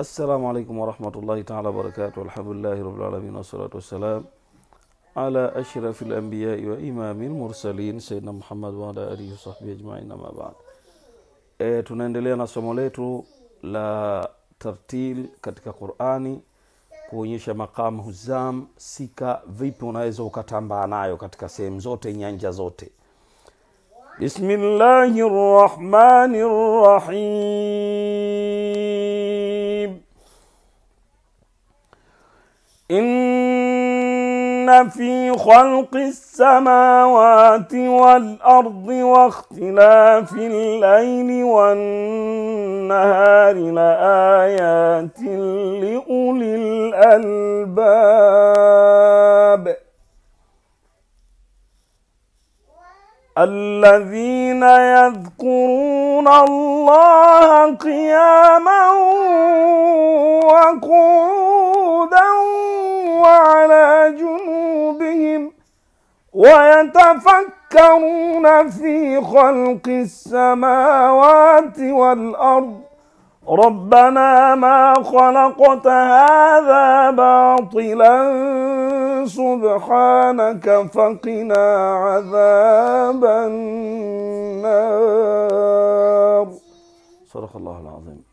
السلام عليكم ورحمة الله تعالى وبركاته الحمد لله رب العالمين والصلاة والسلام على أشرف الأنبياء وإمام المرسلين سيدنا Muhammad wa ala alihi wasahbihi ajmain amma ba'd. E, tunaendelea na somo letu la tartil katika Qur'ani kuonyesha maqam huzam sika vipi unaweza ukatambaa nayo katika sehemu zote nyanja zote bismillahi rrahmani rrahim إن في خلق السماوات والأرض واختلاف الليل والنهار لآيات لأولي الألباب. الذين يذكرون الله قياما وقعودا وعلى جنوبهم ويتفكرون في خلق السماوات والأرض. ربنا ما خلقت هذا باطلا سبحانك فقنا عذاب النار. صدق الله العظيم.